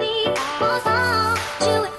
me, was all to